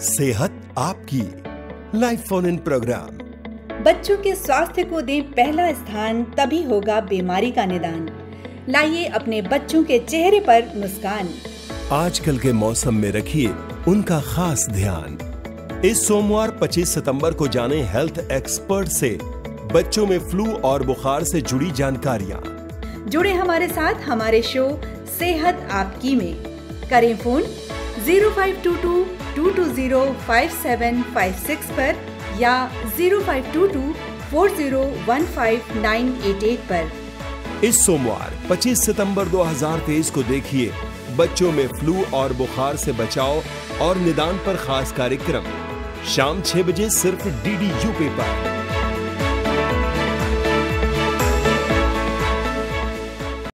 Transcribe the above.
सेहत आपकी। Life phone इन programme बच्चों के स्वास्थ्य को दें पहला स्थान तभी होगा बीमारी का निदान। लाइए अपने बच्चों के चेहरे पर मुस्कान। आजकल के मौसम में रखिए उनका खास ध्यान। इस सोमवार 25 सितंबर को जाने हेल्थ एक्सपर्ट से। बच्चों में फ्लू और बुखार से जुड़ी जानकारियाँ। जुड़े हमारे साथ हमारे शो सेहत आपकी में। करें फ़ोन 0522 220 5756 पर या 0522 4015988 पर। इस सोमवार 25 सितंबर 2023 को देखिए, बच्चों में फ्लू और बुखार से बचाव और निदान पर खास कार्यक्रम। शाम 6 बजे सिर्फ़ डीडी यू पर